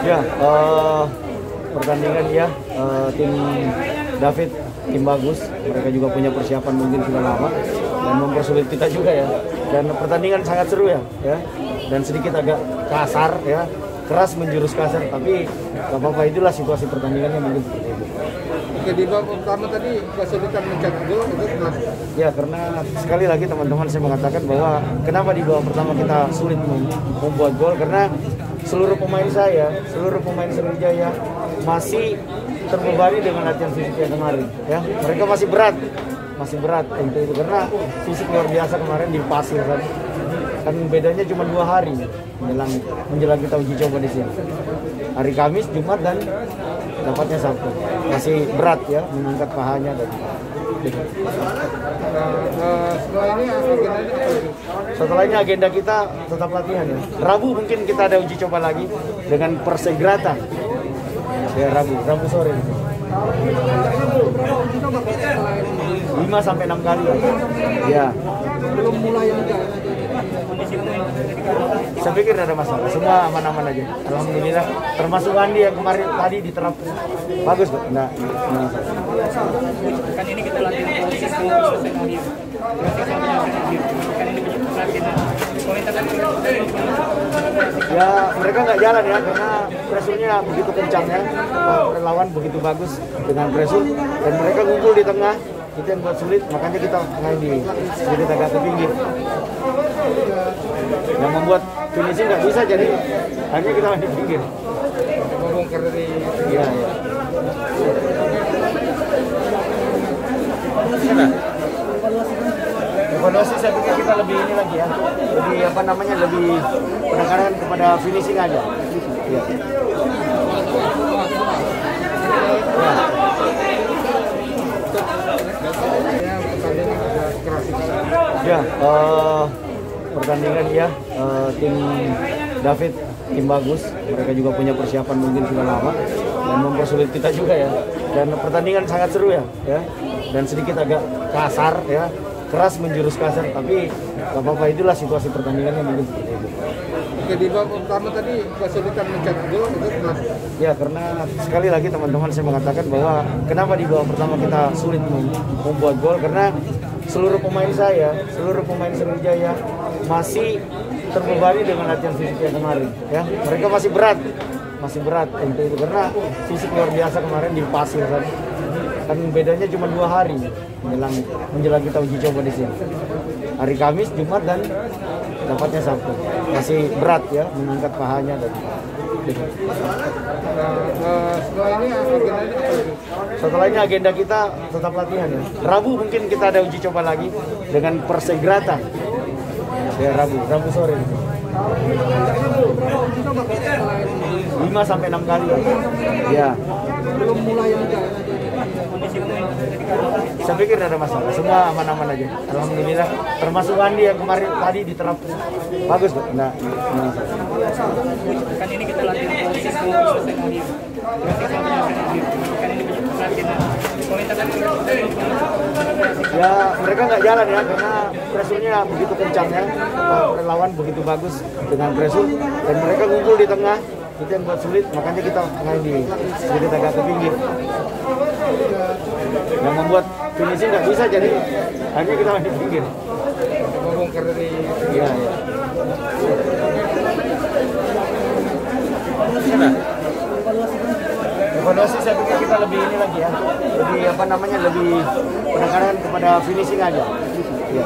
Ya, eh, pertandingan ya eh, tim David tim bagus. Mereka juga punya persiapan mungkin sudah lama dan mempersulit kita juga ya. Dan pertandingan sangat seru ya, ya. Dan sedikit agak kasar ya, keras menjurus kasar. Tapi gak apa-apa itulah situasi pertandingannya mungkin seperti itu. Di babak pertama tadi kesulitan mencetak gol itu kenapa? Ya karena sekali lagi teman-teman saya mengatakan bahwa kenapa di babak pertama kita sulit mem- membuat gol karena seluruh pemain saya, seluruh pemain Sriwijaya masih terbebani dengan latihan fisik yang kemarin. Ya mereka masih berat, masih berat untuk itu karena fisik luar biasa kemarin di pasir kan. Kan bedanya cuma dua hari menjelang menjelang kita uji coba di sini. Hari Kamis, Jumat dan dapatnya Sabtu. Masih berat ya mengangkat pahanya dan setelah ini agenda kita tetap latihan ya. Rabu mungkin kita ada uji coba lagi dengan Persegrata. Ya Rabu, Rabu sore. 5 sampai 6 kali. Ya. Belum mulai. Saya pikir tidak ada masalah. Semua aman-aman aja. Alhamdulillah. Termasuk Andi yang kemarin tadi diterap bagus kok. Enggak masalah. kan ini kita latihan kan Ya mereka nggak jalan ya karena pressure-nya begitu kencang ya. Lawan begitu bagus dengan pressure dan mereka ngumpul di tengah itu yang buat sulit makanya kita main di agak ke pinggir yang membuat finishing nggak bisa jadi hanya kita main di pinggir. Membongkar dari iya iya. Evaluasi saya pikir kita lebih ini lagi ya. Lebih apa namanya lebih penekanan kepada finishing aja. Ya, pertandingan agak keras itu. Eh, pertandingan ya eh, tim David tim bagus. Mereka juga punya persiapan mungkin sudah lama dan mempersulit kita juga ya. Dan pertandingan sangat seru ya, ya. Dan sedikit agak kasar ya, keras menjurus kasar. Tapi gak apa-apa itulah situasi pertandingannya mungkin seperti itu. Oke, di babak pertama tadi kesulitan mencetak gol itu kenapa? Ya karena sekali lagi teman-teman saya mengatakan bahwa kenapa di babak pertama kita sulit mem- membuat gol karena seluruh pemain saya, seluruh pemain Sriwijaya masih terbebani dengan latihan fisik yang kemarin. Ya mereka masih berat, masih berat untuk itu karena fisik luar biasa kemarin di pasir kan. Kan bedanya cuma dua hari menjelang menjelang kita uji coba di sini. Hari Kamis, Jumat dan dapatnya Sabtu. Masih berat ya mengangkat pahanya dan Nah, eh, setelah ini agenda kita tetap latihan ya. Rabu mungkin kita ada uji coba lagi dengan Persegrata. Ya Rabu, Rabu sore. 5 sampai 6 kali. Ya. Belum mulai juga. Saya pikir tidak ada masalah. Semua aman-aman aja. Alhamdulillah. Termasuk Andi yang kemarin tadi diterap bagus. Enggak. enggak masalah. kan ini kita latihan proses Ya mereka nggak jalan ya karena pressure-nya begitu kencang ya. Lawan begitu bagus dengan pressure dan mereka ngumpul di tengah itu yang buat sulit. Makanya kita main di sedikit agak ke pinggir. Yang membuat finishing nggak bisa jadi hanya kita main di pinggir. Membongkar dari iya iya. Evaluasi saya pikir kita lebih ini lagi ya. Lebih apa namanya lebih penekanan kepada finishing aja. Ya.